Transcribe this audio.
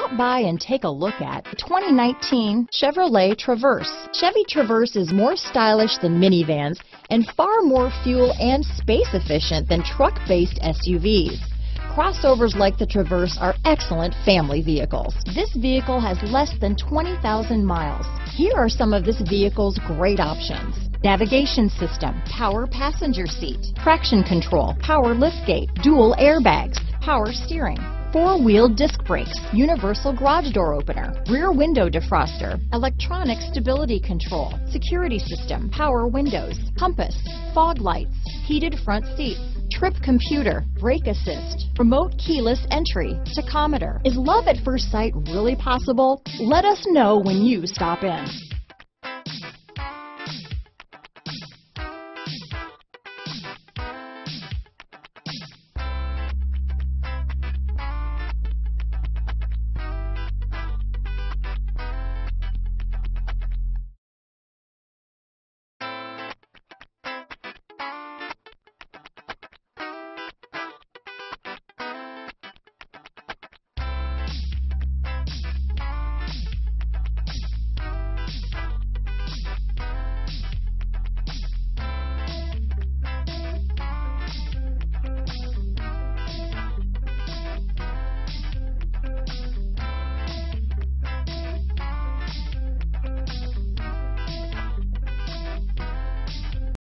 Stop by and take a look at the 2019 Chevrolet Traverse. Chevy Traverse is more stylish than minivans and far more fuel and space efficient than truck-based SUVs. Crossovers like the Traverse are excellent family vehicles. This vehicle has less than 20,000 miles. Here are some of this vehicle's great options. Navigation system, power passenger seat, traction control, power liftgate, dual airbags, power steering, four-wheel disc brakes, universal garage door opener, rear window defroster, electronic stability control, security system, power windows, compass, fog lights, heated front seats, trip computer, brake assist, remote keyless entry, tachometer. Is love at first sight really possible? Let us know when you stop in.